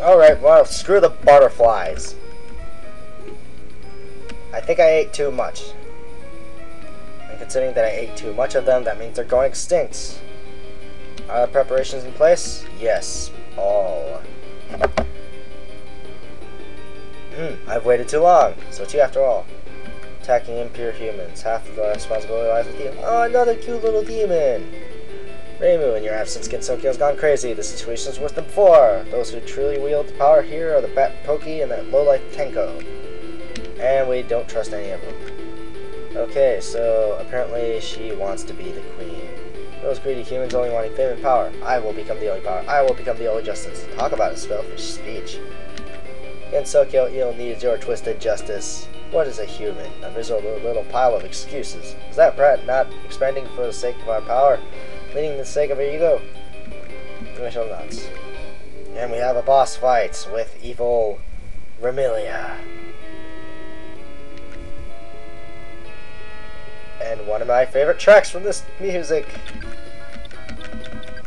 Alright, well, screw the butterflies. I think I ate too much. And considering that I ate too much of them, that means they're going extinct. Are the preparations in place? Yes, all. Hmm, I've waited too long. So it's you after all. Attacking impure humans. Half of the responsibility lies with you. Oh, another cute little demon! Reimu, in your absence, Gensokyo's gone crazy. The situation's worse than before. Those who truly wield the power here are the Bat Poki and that lowlife Tenko. And we don't trust any of them. Okay, so apparently she wants to be the queen. Those greedy humans only wanting fame and power. I will become the only power. I will become the only justice. Talk about a selfish speech. Gensokyo ill needs your twisted justice. What is a human? A miserable little pile of excuses. Is that brat not expanding for the sake of our power? The sake of ego? I not. And we have a boss fight with evil Remilia. And one of my favorite tracks from this music.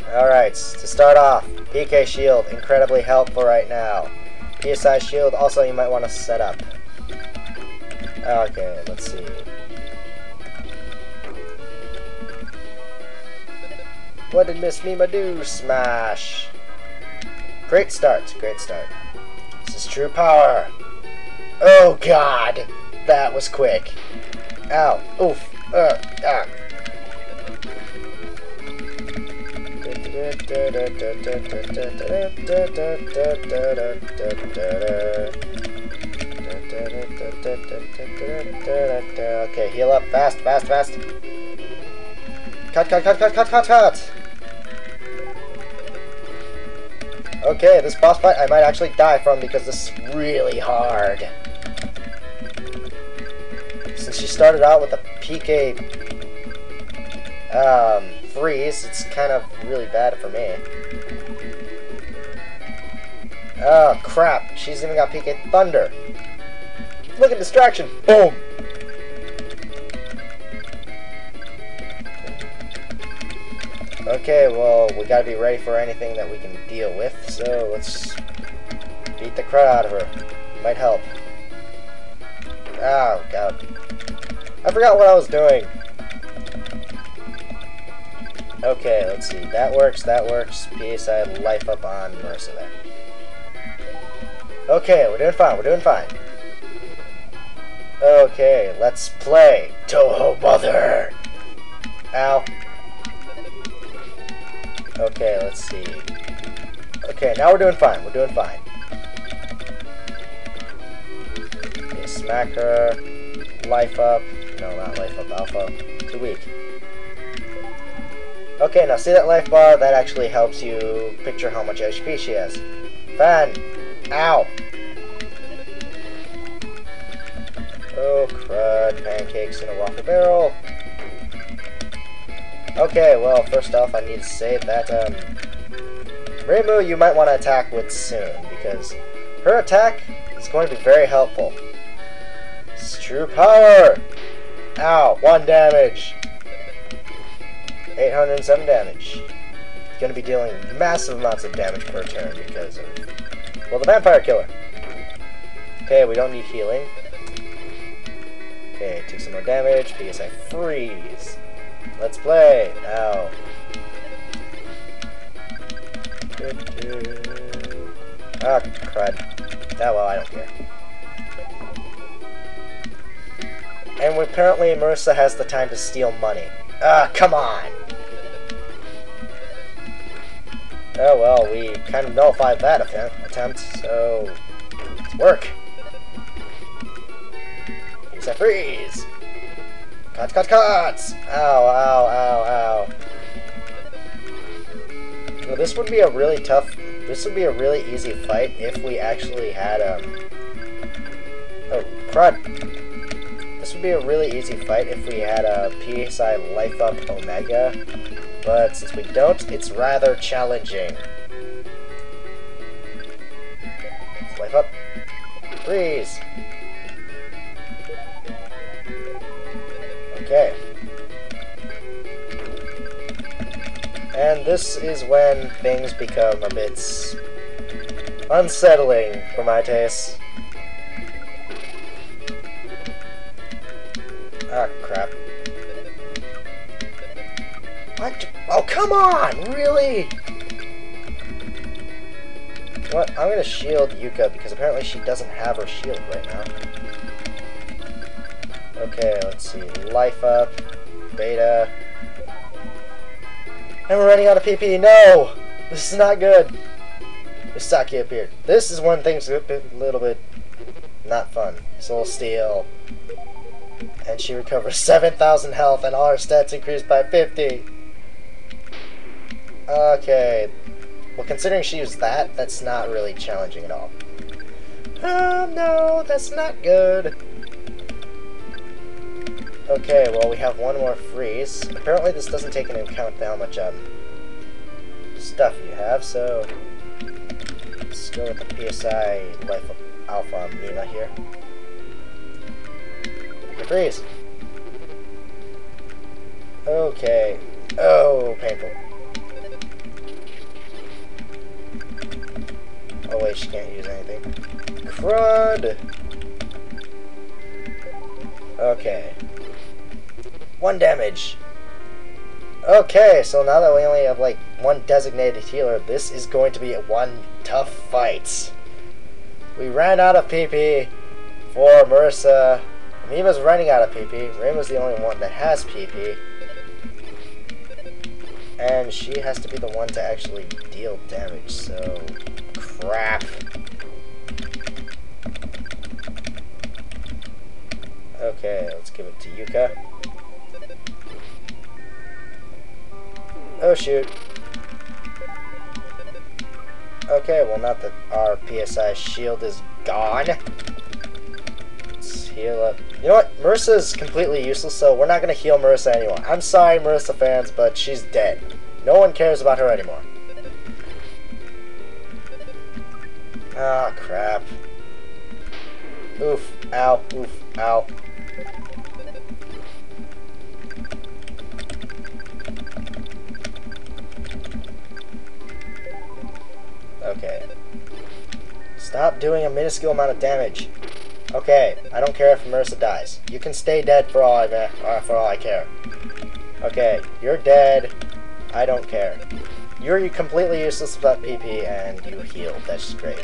Alright, to start off, PK Shield, incredibly helpful right now. PSI Shield, also you might want to set up. Okay, let's see. What did Miss Mima do? Smash! Great start, great start. This is true power. Oh god! That was quick. Ow. Oof. Uh, ah. Okay, heal up fast, fast, fast. Cut, cut, cut, cut, cut, cut, cut. Okay, this boss fight I might actually die from because this is really hard. Since she started out with a PK um, freeze, it's kind of really bad for me. Oh, crap. She's even got PK Thunder. Look at distraction. Boom. Okay, well, we gotta be ready for anything that we can deal with, so let's beat the crud out of her. Might help. Oh, God. I forgot what I was doing. Okay, let's see. That works, that works. PSI life up on Marisa there. Okay, we're doing fine, we're doing fine. Okay, let's play Touhou Mother. Ow. Okay, let's see. Okay, now we're doing fine. We're doing fine. Okay, smack her. Life up. No, not life up. Alpha. Too weak. Okay, now see that life bar? That actually helps you picture how much HP she has. Fan! Ow! Oh, crud. Pancakes in a waffle barrel. Okay, well, first off, I need to say that, um, Reimu you might want to attack with soon, because her attack is going to be very helpful. It's true power! Ow, one damage. 807 damage. To be dealing massive amounts of damage per turn because of, well, the Vampire Killer. Okay, we don't need healing. Okay, take some more damage because I freeze. Let's play now. Ah, crud. Ah, well, I don't care. And apparently Marisa has the time to steal money. Ah, come on! Oh well, we kind of nullified that attempt, so... Let's work! Use a freeze! Cut, cut, cut! Ow, ow, ow, ow. Well, this would be a really tough... This would be a really easy fight if we actually had, um... Oh, crud. This would be a really easy fight if we had a PSI Life Up Omega, but since we don't, it's rather challenging. Life Up. Freeze! Okay. And this is when things become a bit... Unsettling for my taste. Ah, crap. What? Oh, come on! Really? What? I'm gonna shield Yuka because apparently she doesn't have her shield right now. Okay, let's see. Life up. Beta. And we're running out of PP. No! This is not good. Misaki appeared. This is when things a little bit not fun. Soul Steal. And she recovers 7,000 health and all her stats increased by 50. Okay. Well, considering she used that, that's not really challenging at all. Oh, no, that's not good. Okay, well, we have one more freeze. Apparently this doesn't take into account how much um, stuff you have, so let's go with the PSI Life Alpha Mima here. freeze! Okay. Oh, painful. Oh wait, she can't use anything. Crud! Okay. One damage. Okay, so now that we only have like one designated healer, this is going to be one tough fight. We ran out of PP for Marisa. Mima's running out of PP. Reimu's the only one that has PP. And she has to be the one to actually deal damage, so... Crap. Okay, let's give it to Yuka. Oh shoot. Okay, well not that our PSI shield is gone. Let's heal up. You know what? Marisa's completely useless, so we're not to heal Marisa anymore. I'm sorry, Marisa fans, but she's dead. No one cares about her anymore. Ah, oh, crap. Oof. Ow. Oof. Ow. Okay. Stop doing a minuscule amount of damage. Okay, I don't care if Marisa dies. You can stay dead for all I uh, for all I care. Okay, you're dead. I don't care. You're completely useless without PP, and you healed. That's great.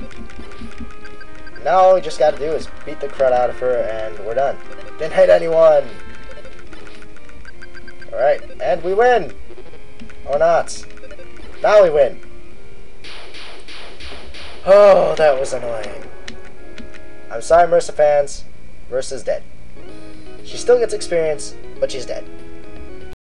Now all we just gotta do is beat the crud out of her, and we're done. Didn't hit anyone! Alright, and we win! Or not. Now we win! Oh, that was annoying. I'm sorry, Marisa fans. Marisa's dead. She still gets experience, but she's dead.